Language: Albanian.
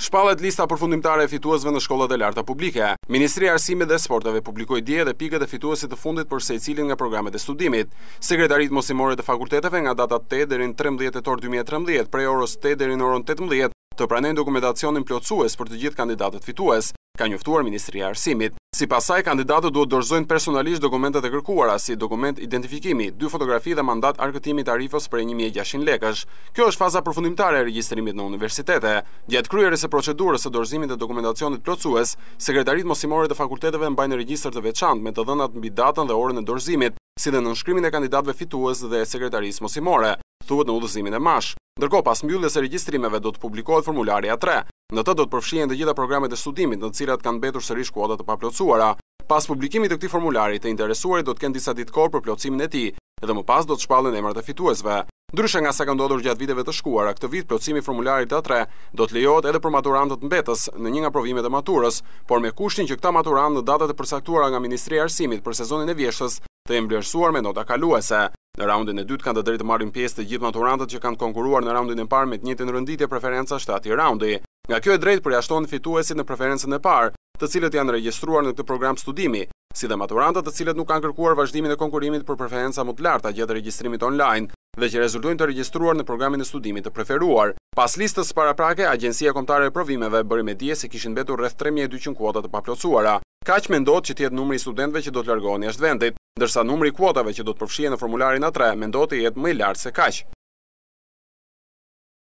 Shpallet lista përfundimtare e fituesve në shkollat e larta publike. Ministria e Arsimit dhe Sporteve publikoi dje edhe pikët e fituesit të fundit për secilin nga programet e studimit. Sekretaritë mësimore të fakulteteve nga data 8 deri në 13 tetor 2013, prej orës 8 deri në orën 18, të pranojnë dokumentacionin plotësues për të gjithë kandidatët fitues. ka njoftuar Ministria e Arsimit. Sipas saj, kandidatët duhet dorëzojnë personalisht dokumentet e kërkuara, si dokument identifikimi, dy fotografi dhe mandat arkëtimi i tarifës prej një mijë e gjashtëqind lekësh. Kjo është faza përfundimtare e regjistrimit në universitete. Gjatë kryerjes së procedurës së dorëzimit të dokumentacionit plotësues, sekretaritë mësimore të fakulteteve mbajnë regjistër të veçantë me të dhënat mbi datën dhe orën e dorëzimit, si dhe nënshkrimin e kandidatëve fitues dhe sekretarisë mësimore. thuhet në udhëzimin e MASH. Ndërkohë, pas mbylljes së regjistrimeve do të publikohet formulari A-tre. Në të do të përfshihen të gjitha programet e studimit në të cilat kanë mbetur sërish kuota të paplotësuara. Pas publikimit të këtij formulari, të interesuarit do të kenë disa ditë kohë për plotësimin e tij dhe më pas do të shpallen emrat e fituesve. Ndryshe nga sa ka ndodhur gjatë viteve të shkuara, këtë vit plotësimi i formularit A-tre do të lejohet edhe për maturantët mbetës në një nga provimet e maturës, por me kushtin që këta maturantë në datat e përcaktuara nga Ministria e Arsimit për sezonin e vjeshtës të jenë vlerësuar me nota kaluese. Në raundin e dytë kanë të drejtë të marrin pjesë të gjithë maturantët që kanë konkurruar në raundin e parë me të njëjtën renditje preferencash të atij raundi. Nga kjo e drejtë përjashtohen fituesit në preferencën e parë, të cilët janë regjistruar në këtë program studimi, si dhe maturantët të cilët nuk kanë kërkuar vazhdimin e konkurrimit për preferenca më të larta gjatë regjistrimit online dhe që rezultojnë të regjistruar në programin e studimit të preferuar. Pas listës paraprake, Agjencia Kombëtare e Provimeve bëri me dije se kishin mbetur rreth tre mijë e dyqind kuota të paplotësuara. Kaq mendohet që të jetë numri i studentëve që do të largohen jashtë vendit. ndërsa numri i kuotave që do të përfshihen në formularin A tre mendohet të jetë më i lartë se kaq.